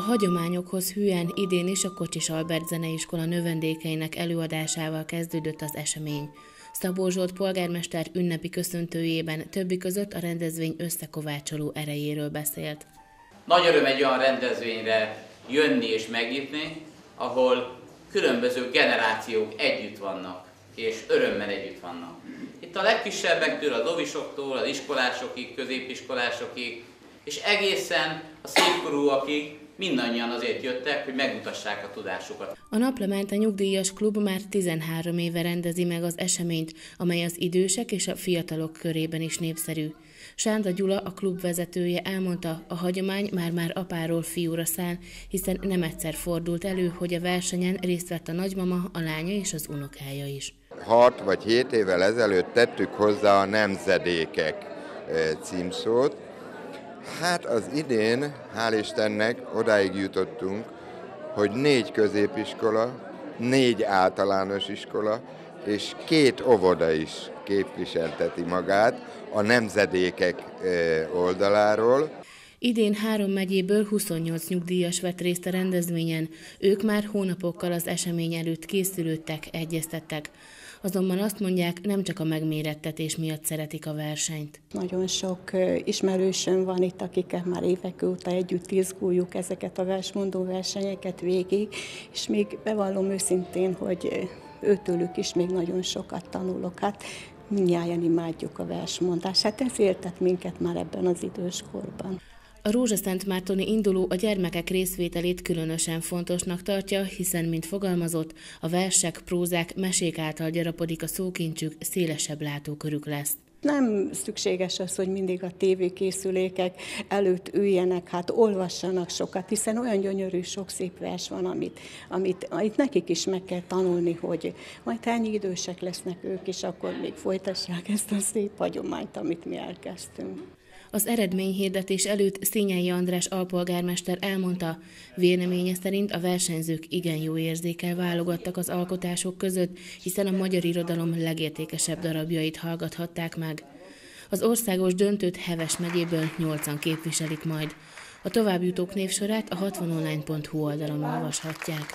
hagyományokhoz hűen idén is a Kocsis Albert Zeneiskola növendékeinek előadásával kezdődött az esemény. Szabó Zsolt polgármester ünnepi köszöntőjében többi között a rendezvény összekovácsoló erejéről beszélt. Nagy öröm egy olyan rendezvényre jönni és megnyitni, ahol különböző generációk együtt vannak, és örömmel együtt vannak. Itt a legkisebbektől, a dovisoktól, az iskolásokig, középiskolásokig, és egészen a szépkorúakig mindannyian azért jöttek, hogy megmutassák a tudásukat. A Naplemente Nyugdíjas Klub már 13 éve rendezi meg az eseményt, amely az idősek és a fiatalok körében is népszerű. Sánda Gyula, a klub vezetője elmondta, a hagyomány már-már apáról fiúra száll, hiszen nem egyszer fordult elő, hogy a versenyen részt vett a nagymama, a lánya és az unokája is. 6 vagy 7 évvel ezelőtt tettük hozzá a nemzedékek eh, címszót, Hát az idén, hál' Istennek, odáig jutottunk, hogy négy középiskola, négy általános iskola és két óvoda is képviselteti magát a nemzedékek oldaláról. Idén három megyéből 28 nyugdíjas vett részt a rendezvényen, ők már hónapokkal az esemény előtt készülődtek, egyeztettek azonban azt mondják, nem csak a megmérettetés miatt szeretik a versenyt. Nagyon sok ismerősöm van itt, akikkel már évek óta együtt izguljuk ezeket a versmondó versenyeket végig, és még bevallom őszintén, hogy őtőlük is még nagyon sokat tanulok. Hát mindjárt imádjuk a versmondást, hát ez éltet minket már ebben az időskorban. A Rózsaszent Mártoni induló a gyermekek részvételét különösen fontosnak tartja, hiszen, mint fogalmazott, a versek, prózák, mesék által gyarapodik a szókincsük, szélesebb látókörük lesz. Nem szükséges az, hogy mindig a tévékészülékek előtt üljenek, hát olvassanak sokat, hiszen olyan gyönyörű, sok szép vers van, amit, amit, amit nekik is meg kell tanulni, hogy majd ennyi idősek lesznek ők, és akkor még folytassák ezt a szép hagyományt, amit mi elkezdtünk. Az eredményhirdetés előtt Színyei András alpolgármester elmondta, véleménye szerint a versenyzők igen jó érzékel válogattak az alkotások között, hiszen a magyar irodalom legértékesebb darabjait hallgathatták meg. Az országos döntőt Heves megyéből nyolcan képviselik majd. A továbbjutók névsorát a 60online.hu oldalon olvashatják.